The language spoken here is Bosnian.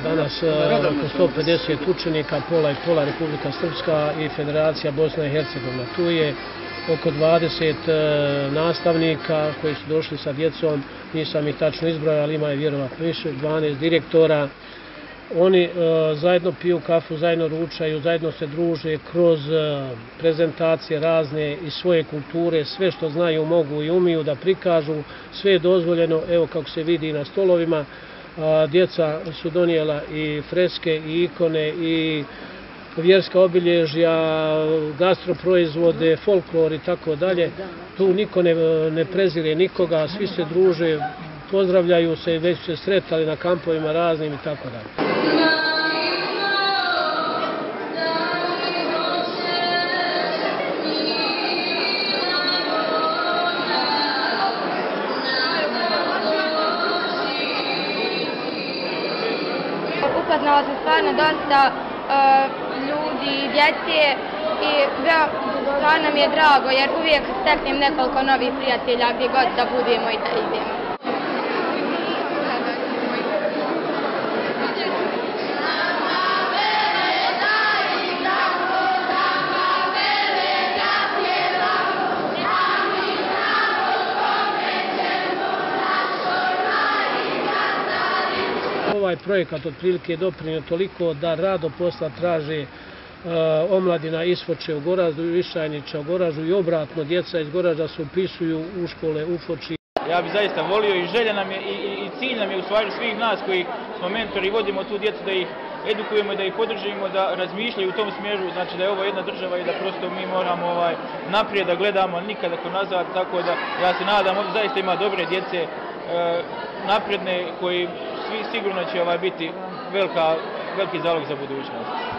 nas oko 150 učenika, pola i pola Republika Srpska i Federacija Bosna i Hercegovina. Tu je oko 20 e, nastavnika koji su došli sa djecom, nisam ih tačno izbrojao, ali ima je vjerovatno više, 12 direktora. Oni e, zajedno piju kafu, zajedno ručaju, zajedno se druže kroz prezentacije razne i svoje kulture, sve što znaju mogu i umiju da prikažu, sve je dozvoljeno, evo kako se vidi na stolovima, djeca su donijela i freske i ikone i vjerska obilježja, gastroproizvode, folklor i tako dalje. Tu niko ne, ne prezire nikoga, svi se druže, pozdravljaju se i već se sretali na kampovima raznim i tako dalje. Upoznala sam stvarno dosta uh, ljudi, djece i stvarno mi je drago jer uvijek steknem nekoliko novih prijatelja gdje god da budemo i da idemo. Ovaj projekat otprilike doprinio toliko da rado posla traže e, omladina isfoče u Goražu, Višajnića u Goražu i obratno, djeca iz Goražda se upisuju u škole u Foči. Ja bih zaista volio i želja nam je i, i, i cilj nam je u stvari svih nas koji smo mentori vodimo tu djecu da ih edukujemo, da ih podržimo, da razmišljaju u tom smjeru, znači da je ovo jedna država i da prosto mi moramo ovaj, naprijed da gledamo, nikada ko nazad, tako da ja se nadam, ovdje zaista ima dobre djece, e, napredne koji svi sigurno će ovaj biti velika, veliki zalog za budućnost.